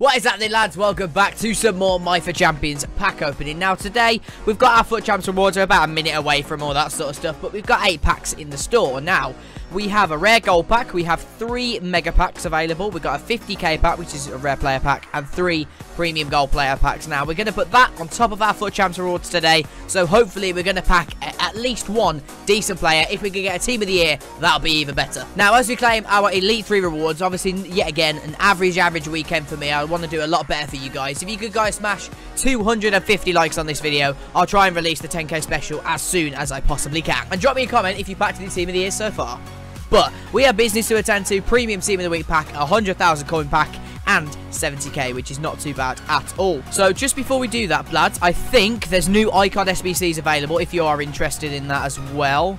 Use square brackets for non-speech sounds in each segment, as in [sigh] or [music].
What is happening lads? Welcome back to some more My FUT Champions pack opening. Now today, we've got our FUT Champs rewards, we're about a minute away from all that sort of stuff, but we've got 8 packs in the store. Now, we have a rare gold pack, we have 3 mega packs available, we've got a 50k pack, which is a rare player pack, and 3 premium gold player packs. Now, we're going to put that on top of our FUT Champs rewards today, so hopefully we're going to pack at least one decent player. If we can get a team of the year, that'll be even better. Now, as we claim our Elite 3 rewards, obviously, yet again, an average, average weekend for me. I want to do a lot better for you guys. If you could guys smash 250 likes on this video, I'll try and release the 10k special as soon as I possibly can. And drop me a comment if you've packed any team of the year so far. But we have business to attend to, premium team of the week pack, 100,000 coin pack, and 70k, which is not too bad at all. So just before we do that, lads, I think there's new Icon SBCs available if you are interested in that as well.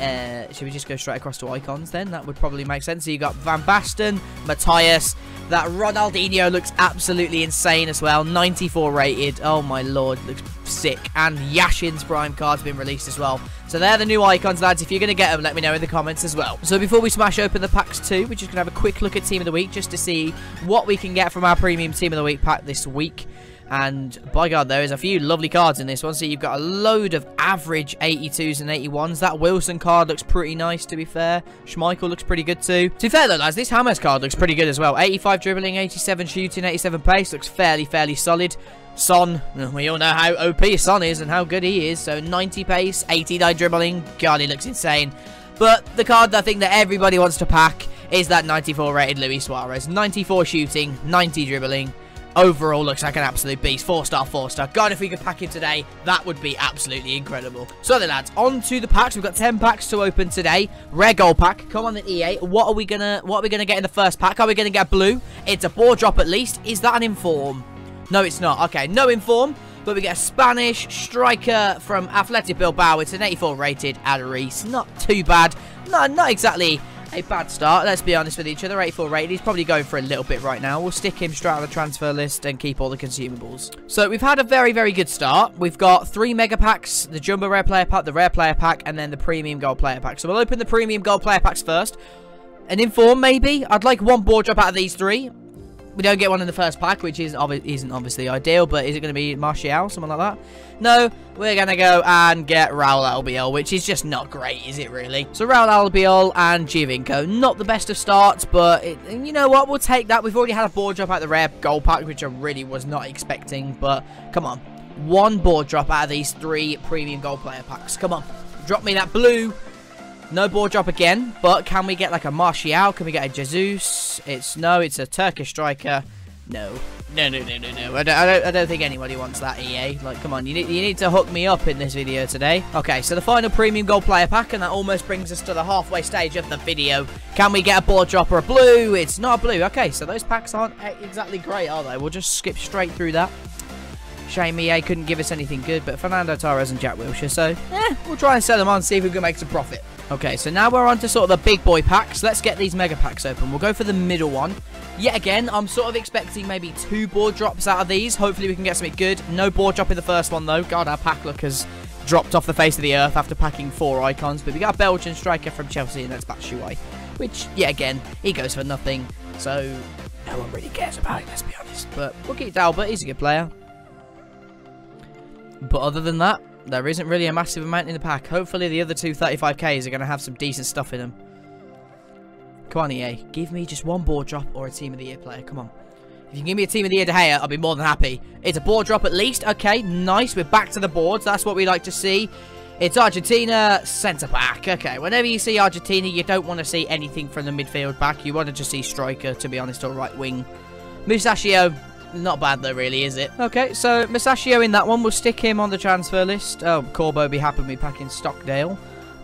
Uh, should we just go straight across to icons then? That would probably make sense. So you got Van Basten, Matthäus. That Ronaldinho looks absolutely insane as well. 94 rated. Oh my lord, looks sick. And Yashin's Prime card's been released as well. So they're the new icons, lads. If you're going to get them, let me know in the comments as well. So before we smash open the packs too, we're just going to have a quick look at Team of the Week just to see what we can get from our premium Team of the Week pack this week. And by God, there is a few lovely cards in this one. So you've got a load of average 82s and 81s. That Wilson card looks pretty nice, to be fair. Schmeichel looks pretty good too. To be fair though, lads, this Hammers card looks pretty good as well. 85 dribbling, 87 shooting, 87 pace. Looks fairly, fairly solid. Son, [laughs] we all know how OP Son is and how good he is. So 90 pace, 89 dribbling. God, he looks insane. But the card I think that everybody wants to pack is that 94 rated Luis Suarez. 94 shooting, 90 dribbling, overall looks like an absolute beast. Four star, four star. God, if we could pack him today, that would be absolutely incredible. So then, lads, on to the packs. We've got 10 packs to open today. Rare gold pack. Come on, the EA. What are we gonna What are we gonna get in the first pack? Are we gonna get blue? It's a ball drop at least. Is that an inform? No, it's not. Okay, no inform. But we get a Spanish striker from Athletic Bilbao. It's an 84 rated Aduriz. Not too bad. No, not exactly a bad start. Let's be honest with each other. 84 rated. He's probably going for a little bit right now. We'll stick him straight on the transfer list and keep all the consumables. So we've had a very, very good start. We've got three mega packs, the jumbo rare player pack, the rare player pack, and then the premium gold player pack. So we'll open the premium gold player packs first. An inform, maybe? I'd like one board drop out of these three. We don't get one in the first pack, which is obvi isn't obviously ideal, but is it going to be Martial, someone like that? No, we're going to go and get Raul Albiol, which is just not great, is it really? So Raul Albiol and Giovinco, not the best of starts, but it, you know what, we'll take that. We've already had a board drop out the rare gold pack, which I really was not expecting, but come on. One board drop out of these three premium gold player packs. Come on, drop me that blue no board drop again, but can we get like a Martial? Can we get a Jesus? It's no, it's a Turkish striker. No. No, no, no, no, no. I don't, I don't, I don't think anybody wants that, EA. Like, come on, you need, you need to hook me up in this video today. Okay, so the final premium gold player pack, and that almost brings us to the halfway stage of the video. Can we get a board drop or a blue? It's not a blue. Okay, so those packs aren't exactly great, are they? We'll just skip straight through that. Shame EA couldn't give us anything good, but Fernando Torres and Jack Wilshere, so, eh, we'll try and sell them on, see if we can make some profit. Okay, so now we're on to sort of the big boy packs. Let's get these mega packs open. We'll go for the middle one. Yet again, I'm sort of expecting maybe two board drops out of these. Hopefully we can get something good. No board drop in the first one, though. God, our pack look has dropped off the face of the earth after packing four icons. But we got a Belgian striker from Chelsea, and that's Batshuayi. Which, yet again, he goes for nothing. So, no one really cares about it, let's be honest. But we'll keep Dalbert. He's a good player. But other than that, there isn't really a massive amount in the pack. Hopefully the other two 35ks are going to have some decent stuff in them. Come on, EA. Give me just one board drop or a Team of the Year player. Come on. If you can give me a Team of the Year De Gea, I'll be more than happy. It's a board drop at least. Okay, nice. We're back to the boards. That's what we like to see. It's Argentina centre back. Okay, whenever you see Argentina, you don't want to see anything from the midfield back. You want to just see striker, to be honest, or right wing. Musacchio, not bad though, really, is it? Okay, so Musacchio in that one. We'll stick him on the transfer list. Oh, Corbo be happy with me packing Stockdale.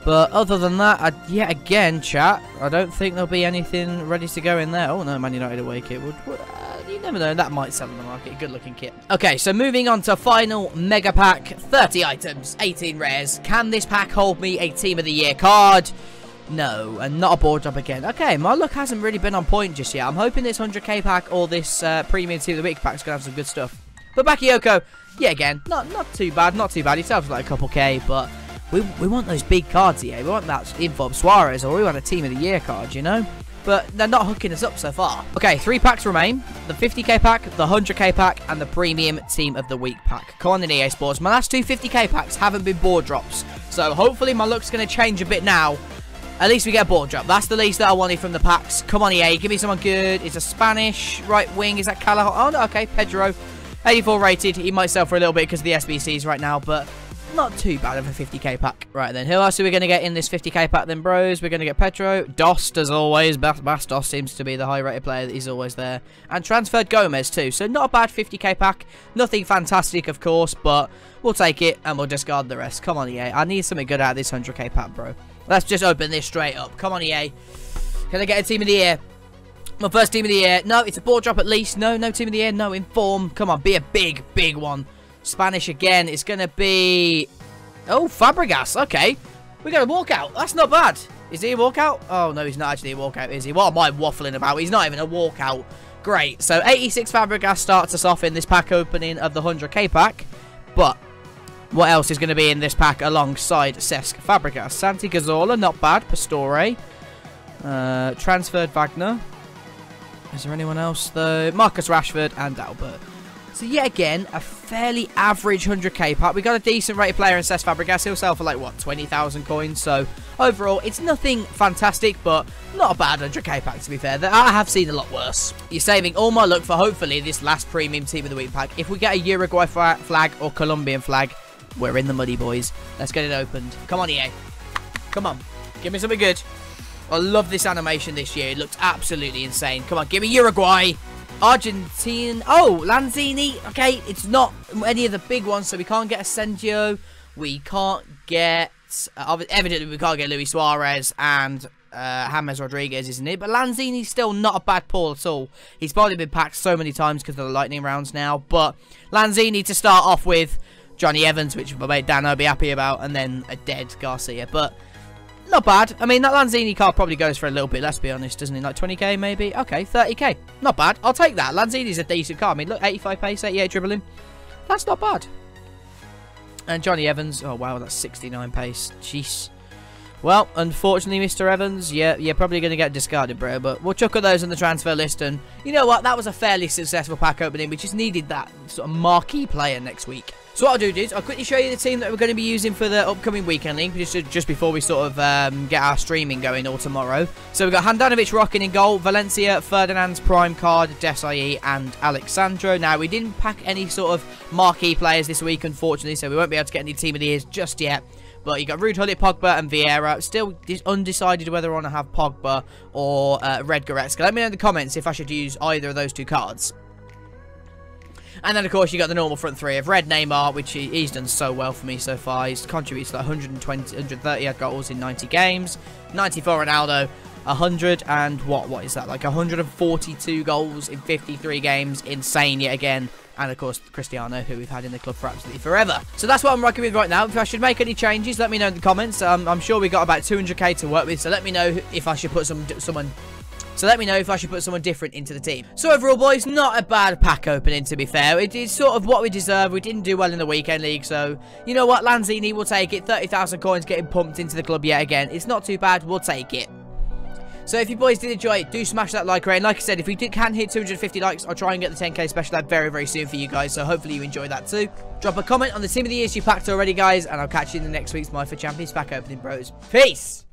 But other than that, I, yet again, chat, I don't think there'll be anything ready to go in there. Oh, no, Man United away kit. Would, would uh, you never know. That might sell in the market. Good looking kit. Okay, so moving on to final mega pack. 30 items, 18 rares. Can this pack hold me a Team of the Year card? No, and not a board drop again. Okay, my luck hasn't really been on point just yet. I'm hoping this 100k pack or this uh, premium team of the week pack is going to have some good stuff. But Bakayoko, yeah, again, not not too bad, not too bad. He sells like a couple k, but we, we want those big cards here. We want that Inform Suarez or we want a team of the year card, you know? but they're not hooking us up so far. Okay, three packs remain. The 50k pack, the 100k pack, and the premium team of the week pack. Come on in EA Sports. My last two 50k packs haven't been board drops, so hopefully my luck's going to change a bit now. At least we get a board drop. That's the least that I wanted from the packs. Come on, EA. Give me someone good. It's a Spanish right wing. Is that Calaho? Oh, no. Okay, Pedro. 84 rated. He might sell for a little bit because of the SBCs right now, but not too bad of a 50k pack. Right then, who else are we going to get in this 50k pack then, bros? We're going to get Petro. Dost, as always. Bas Dost seems to be the high-rated player. That he's always there. And transferred Gomez, too. So not a bad 50k pack. Nothing fantastic, of course, but we'll take it and we'll discard the rest. Come on, EA. I need something good out of this 100k pack, bro. Let's just open this straight up. Come on, EA. Can I get a team of the year? My first team of the year. No, it's a board drop at least. No, no team of the year. No, inform. Come on, be a big, big one. Spanish again. It's going to be... Oh, Fabregas. Okay. We got a walkout. That's not bad. Is he a walkout? Oh, no, he's not actually a walkout, is he? What am I waffling about? He's not even a walkout. Great. So, 86 Fabregas starts us off in this pack opening of the 100k pack. But, what else is going to be in this pack alongside Cesc Fabregas? Santi Cazorla, not bad. Pastore. Uh, transferred Wagner. Is there anyone else, though? Marcus Rashford and Albert. So, yet again, a fairly average 100k pack. We got a decent rated player in Cesc Fabregas. He'll sell for, like, what, 20,000 coins? So, overall, it's nothing fantastic, but not a bad 100k pack, to be fair. I have seen a lot worse. You're saving all my luck for, hopefully, this last premium Team of the Week pack. If we get a Uruguay flag or Colombian flag, we're in the muddy, boys. Let's get it opened. Come on, EA. Come on. Give me something good. I love this animation this year. It looks absolutely insane. Come on, give me Uruguay. Argentine. Oh, Lanzini. Okay, it's not any of the big ones, so we can't get Asensio. We can't get... Uh, evidently, we can't get Luis Suarez and uh, James Rodriguez, isn't it? But Lanzini's still not a bad pull at all. He's probably been packed so many times because of the lightning rounds now. But Lanzini to start off with, Jonny Evans, which my mate Dan will be happy about, and then a dead Garcia. But not bad. I mean, that Lanzini car probably goes for a little bit, let's be honest, doesn't it? Like 20k maybe? Okay, 30k. Not bad. I'll take that. Lanzini's a decent car. I mean, look, 85 pace, 88 dribbling. That's not bad. And Johnny Evans. Oh, wow, that's 69 pace. Jeez. Well, unfortunately, Mr. Evans, yeah, you're probably going to get discarded, bro. But we'll chuck those on the transfer list. And you know what? That was a fairly successful pack opening. We just needed that sort of marquee player next week. So what I'll do is I'll quickly show you the team that we're going to be using for the upcoming weekend league, just, just before we sort of um, get our streaming going all tomorrow. So we've got Handanovic rocking in goal, Valencia, Ferdinand's prime card, Desailly and Alex Sandro. Now, we didn't pack any sort of marquee players this week, unfortunately, so we won't be able to get any team of the years just yet. But you got Ruud Gullit, Pogba, and Vieira. Still undecided whether I want to have Pogba or uh, Red Goretzka. Let me know in the comments if I should use either of those two cards. And then, of course, you got the normal front three of Red Neymar, which he, he's done so well for me so far. He's contributed like 120, 130 odd goals in 90 games. 94 Ronaldo. 100 and what? What is that? Like 142 goals in 53 games. Insane yet again. And of course, Cristiano, who we've had in the club for absolutely forever. So that's what I'm rocking with right now. If I should make any changes, let me know in the comments. Um, I'm sure we got about 200k to work with. So let me know if I should put some someone so let me know if I should put someone different into the team. So overall, boys, not a bad pack opening, to be fair. It is sort of what we deserve. We didn't do well in the weekend league, so you know what? Lanzini will take it. 30,000 coins getting pumped into the club yet again. It's not too bad. We'll take it. So if you boys did enjoy it, do smash that like rate. And like I said, if we can hit 250 likes, I'll try and get the 10k special out very, very soon for you guys. So hopefully you enjoy that too. Drop a comment on the team of the years you packed already, guys. And I'll catch you in the next week's My FUT Champions pack opening, bros. Peace!